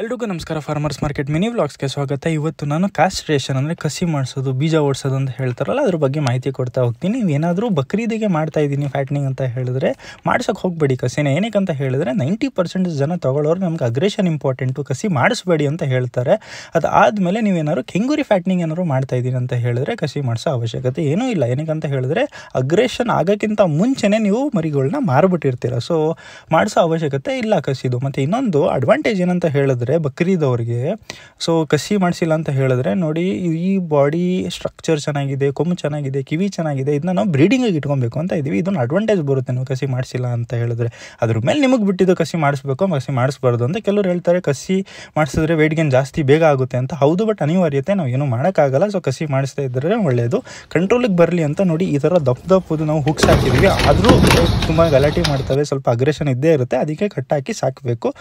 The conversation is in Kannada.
ಎಲ್ರಿಗೂ ನಮಸ್ಕಾರ ಫಾರ್ಮರ್ಸ್ ಮಾರ್ಕೆಟ್ ಮಿನಿ ವ್ಲಾಗ್ಸ್ಗೆ ಸ್ವಾಗತ. ಇವತ್ತು ನಾನು ಕಾಸ್ಟ್ರೇಷನ್ ಅಂದರೆ ಕಸಿ ಮಾಡಿಸೋದು, ಬೀಜ ಓಡಿಸೋದು ಅಂತ ಹೇಳ್ತಾರಲ್ಲ, ಅದ್ರ ಬಗ್ಗೆ ಮಾಹಿತಿ ಕೊಡ್ತಾ ಹೋಗ್ತೀನಿ. ನೀವೇನಾದರೂ ಬಕ್ರೀದಿಗೆ ಮಾಡ್ತಾ ಇದ್ದೀನಿ ಫ್ಯಾಟ್ನಿಂಗ್ ಅಂತ ಹೇಳಿದ್ರೆ, ಮಾಡ್ಸೋಕೆ ಹೋಗಬೇಡಿ ಕಸಿನ. ಏನಕ್ಕೆ ಅಂತ ಹೇಳಿದ್ರೆ ನೈಂಟಿ ಪರ್ಸೆಂಟ್ ಜನ ತಗೊಳ್ಳೋರು ನಮ್ಗೆ ಅಗ್ರೇಷನ್ ಇಂಪಾರ್ಟೆಂಟು ಕಸಿ ಮಾಡಿಸ್ಬೇಡಿ ಅಂತ ಹೇಳ್ತಾರೆ. ಅದಾದಮೇಲೆ ನೀವೇನಾದ್ರು ಕೆಂಗುರಿ ಫ್ಯಾಟ್ನಿಂಗ್ ಏನಾದ್ರು ಮಾಡ್ತಾ ಇದ್ದೀನಿ ಅಂತ ಹೇಳಿದ್ರೆ, ಕಸಿ ಮಾಡಿಸೋ ಅವಶ್ಯಕತೆ ಏನೂ ಇಲ್ಲ. ಏನಕ್ಕೆ ಅಂತ ಹೇಳಿದ್ರೆ ಅಗ್ರೇಷನ್ ಆಗೋಕ್ಕಿಂತ ಮುಂಚೆನೇ ನೀವು ಮರಿಗಳನ್ನ ಮಾರ್ಬಿಟ್ಟಿರ್ತೀರ. ಸೊ ಮಾಡಿಸೋ ಅವಶ್ಯಕತೆ ಇಲ್ಲ ಕಸಿದು. ಮತ್ತು ಇನ್ನೊಂದು ಅಡ್ವಾಂಟೇಜ್ ಏನಂತ ಹೇಳಿದ್ರೆ ಬಕ್ರೀದವ್ರಿಗೆ, ಸೊ, ಕಸಿ ಮಾಡಿಸಿಲ್ಲ ಅಂತ ಹೇಳಿದ್ರೆ ನೋಡಿ, ಈ ಬಾಡಿ ಸ್ಟ್ರಕ್ಚರ್ ಚೆನ್ನಾಗಿದೆ, ಕೊಮ್ಮು ಚೆನ್ನಾಗಿದೆ, ಕಿವಿ ಚೆನ್ನಾಗಿದೆ, ಇದನ್ನ ನಾವು ಬ್ರೀಡಿಂಗಾಗಿ ಇಟ್ಕೊಬೇಕು ಅಂತ ಇದ್ದೀವಿ. ಇದೊಂದು ಅಡ್ವಾಂಟೇಜ್ ಬರುತ್ತೆ ನೀವು ಕಸಿ ಮಾಡಿಸಿಲ್ಲ ಅಂತ ಹೇಳಿದ್ರೆ. ಅದ್ರ ಮೇಲೆ ನಿಮಗೆ ಬಿಟ್ಟಿದ್ದು ಕಸಿ ಮಾಡಿಸ್ಬೇಕು, ಕಸಿ ಮಾಡಿಸ್ಬಾರ್ದು ಅಂತ ಕೆಲವರು ಹೇಳ್ತಾರೆ. ಕಸಿ ಮಾಡಿಸಿದ್ರೆ ವೇಟ್ ಗೇನ್ ಜಾಸ್ತಿ ಬೇಗ ಆಗುತ್ತೆ ಅಂತ ಹೌದು ಬಟ್ ಅನಿವಾರ್ಯತೆ ನಾವು ಏನು ಮಾಡೋಕ್ಕಾಗಲ್ಲ. ಸೊ ಕಸಿ ಮಾಡಿಸ್ತಾ ಇದ್ದರೆ ಒಳ್ಳೆಯದು ಕಂಟ್ರೋಲಿಗೆ ಬರಲಿ ಅಂತ ನೋಡಿ, ಈ ಥರ ದಪ್ಪ ದಪ್ಪದು ನಾವು ಹುಕ್ಸ್ ಹಾಕಿದ್ದೀವಿ. ಆದರೂ ತುಂಬ ಗಲಾಟೆ ಮಾಡ್ತವೆ. ಸ್ವಲ್ಪ ಅಗ್ರೆಷನ್ ಇದ್ದೇ ಇರುತ್ತೆ. ಅದಕ್ಕೆ ಕಟ್ಟಾಕಿ ಸಾಕಬೇಕು.